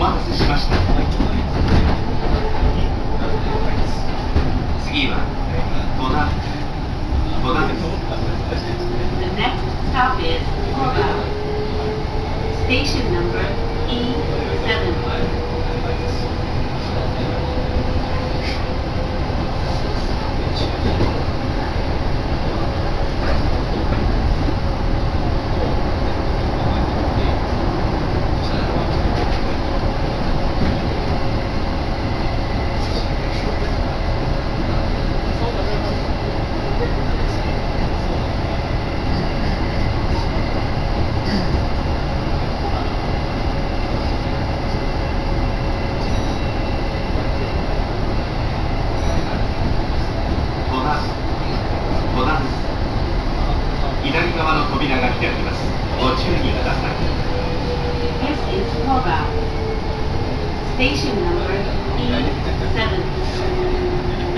待たせしました次は戸田戸田です The next stop is Koga. Station number E7. 扉が開きますご注意ください This is Koga. Station number E7.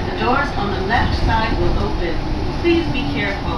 The doors on the left side will open. Please be careful.